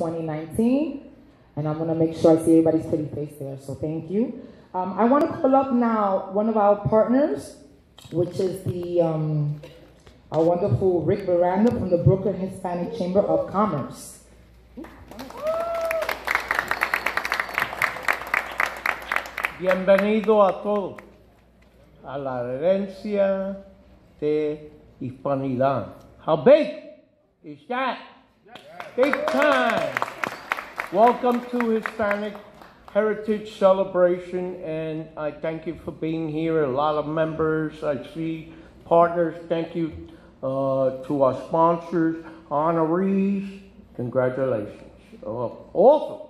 2019. And I'm gonna make sure I see everybody's pretty face there, so thank you. Um, I wanna call up now one of our partners, which is the, um, our wonderful Rick Miranda from the Brooklyn Hispanic Chamber of Commerce. Bienvenido a todos a la herencia de hispanidad. How big is that? Big time. Welcome to Hispanic Heritage Celebration, and I thank you for being here. A lot of members, I see partners. Thank you uh, to our sponsors, honorees. Congratulations. Uh, also,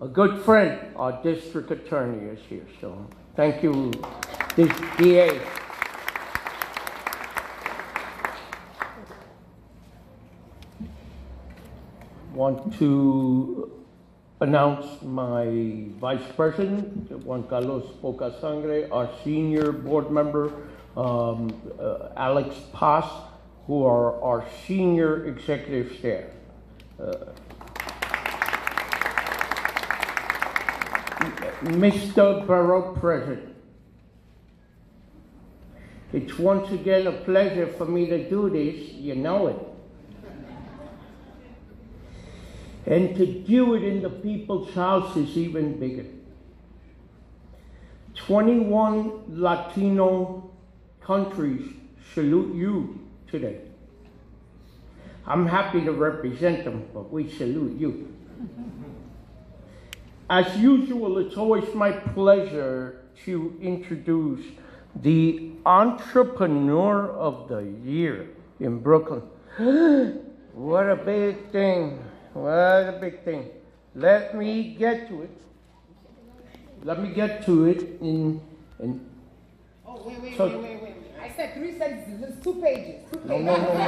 a good friend, our district attorney is here, so thank you, this DA. Want to announce my vice president, Juan Carlos Pocasangre, our senior board member, um, uh, Alex Paz, who are our senior executive staff. Uh, Mr. Borough President, it's once again a pleasure for me to do this, you know it. And to do it in the people's house is even bigger. 21 Latino countries salute you today. I'm happy to represent them, but we salute you. As usual, it's always my pleasure to introduce the Entrepreneur of the Year in Brooklyn. what a big thing! What a big thing. Let me get to it. Let me get to it in. in Oh, wait, wait, So- wait, wait, wait. I said three sentences, it's two pages, two no, pages. no, no, no, no, no.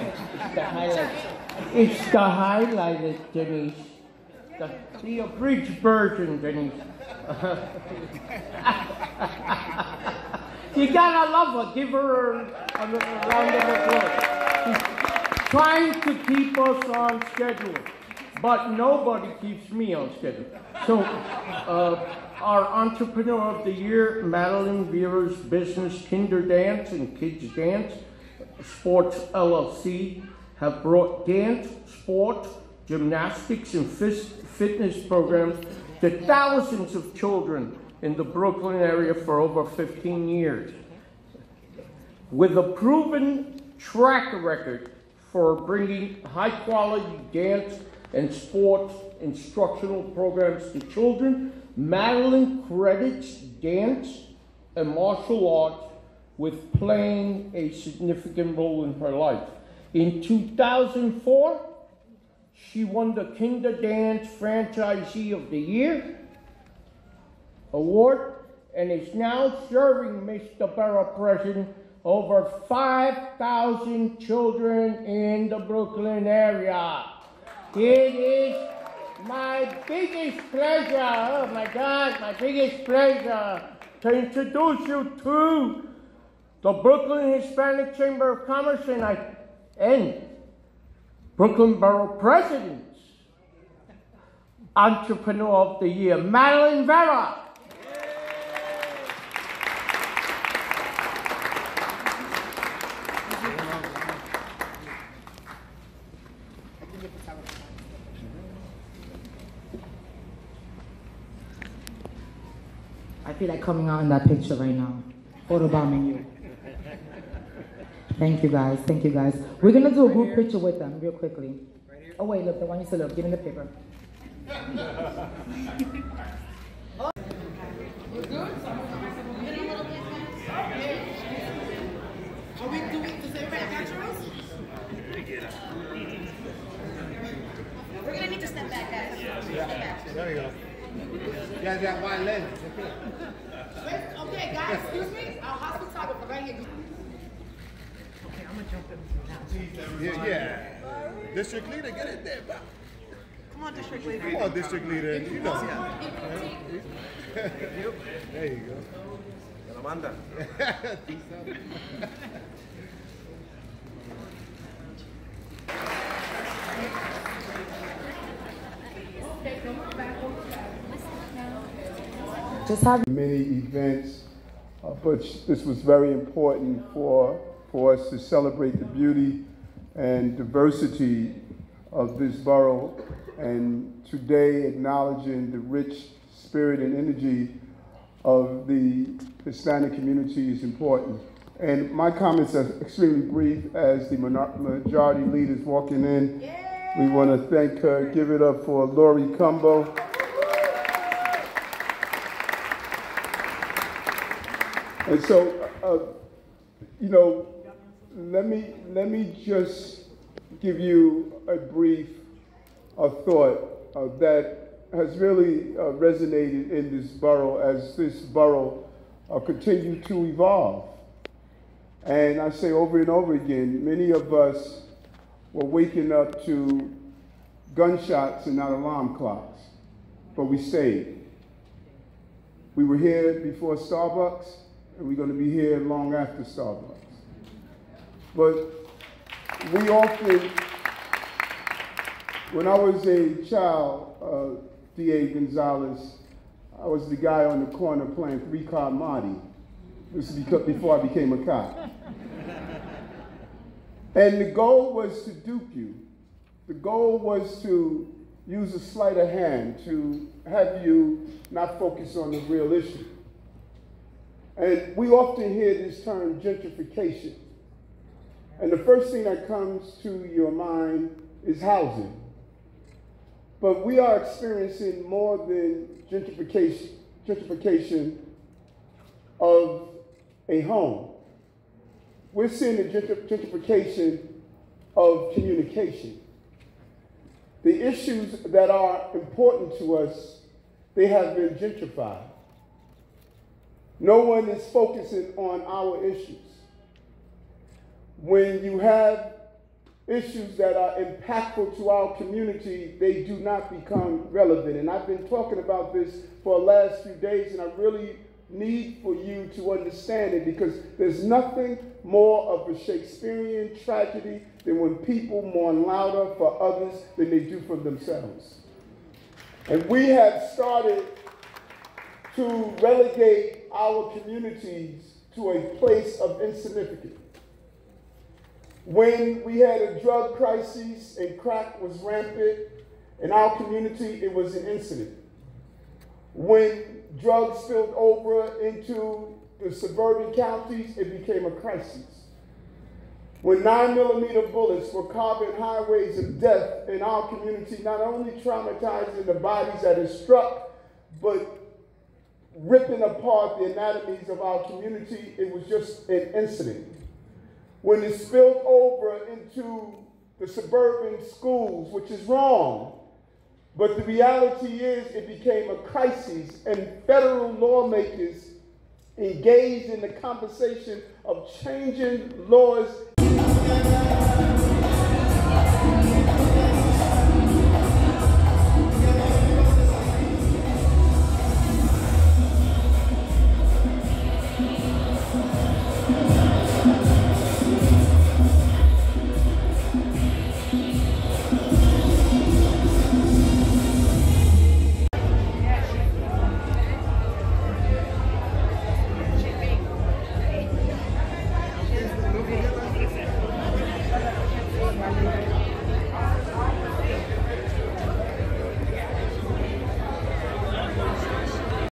It's the highlight. It's the highlighted, Denise. The, the abridged version, Denise. you gotta love her. Give her a, a, a round of applause. Trying to keep us on schedule, but nobody keeps me on schedule. So, uh, our Entrepreneur of the Year, Madeline Vera's Business Kinderdance and Kids Dance Sports LLC, have brought dance, sport, gymnastics, and fitness programs to thousands of children in the Brooklyn area for over 15 years. With a proven track record for bringing high quality dance and sports instructional programs to children, Madeline credits dance and martial arts with playing a significant role in her life. In 2004, she won the Kinderdance Franchisee of the Year award and is now serving Mr. Borough President over 5,000 children in the Brooklyn area. It is my biggest pleasure, oh my God, my biggest pleasure to introduce you to the Brooklyn Hispanic Chamber of Commerce and I and Brooklyn Borough President's Entrepreneur of the Year, Madeline Vera. Feel like coming out in that picture right now, photobombing you. Thank you guys, thank you guys. We're gonna do a group picture with them real quickly. Oh wait, look, the one you still look, give me the paper. Are we doing, does everybody got yours? We're gonna need to step back, guys. Step back. There you go. You guys got wide lens. Okay, guys, excuse me, our hospitality, right here. Okay, I'm gonna jump in now. Yeah, yeah. District leader, get in there, bro. Come on, district leader. Come on, district leader. You know. there you go. many events, uh, but this was very important for, for us to celebrate the beauty and diversity of this borough, and today acknowledging the rich spirit and energy of the Hispanic community is important. And my comments are extremely brief as the majority leader is walking in. We want to thank her, give it up for Laurie Cumbo. And so, uh, you know, let me let me just give you a brief uh, thought uh, that has really uh, resonated in this borough as this borough uh, continues to evolve. And I say over and over again, many of us were waking up to gunshots and not alarm clocks, but we stayed. We were here before Starbucks, and we're going to be here long after Starbucks. But we often, when I was a child, uh, D.A. Gonzalez, I was the guy on the corner playing three card Monte. This is before I became a cop. and the goal was to dupe you. The goal was to use a sleight of hand to have you not focus on the real issue. And we often hear this term gentrification. And the first thing that comes to your mind is housing. But we are experiencing more than gentrification, gentrification of a home. We're seeing the gentrification of communication. The issues that are important to us, they have been gentrified. No one is focusing on our issues. When you have issues that are impactful to our community, they do not become relevant. And I've been talking about this for the last few days, and I really need for you to understand it because there's nothing more of a Shakespearean tragedy than when people mourn louder for others than they do for themselves. And we have started to relegate our communities to a place of insignificance. When we had a drug crisis and crack was rampant in our community, it was an incident. When drugs spilled over into the suburban counties, it became a crisis. When nine millimeter bullets were carving highways of death in our community, not only traumatizing the bodies that it struck, but ripping apart the anatomies of our community, it was just an incident when it spilled over into the suburban schools, which is wrong. But the reality is, it became a crisis, and federal lawmakers engaged in the conversation of changing laws.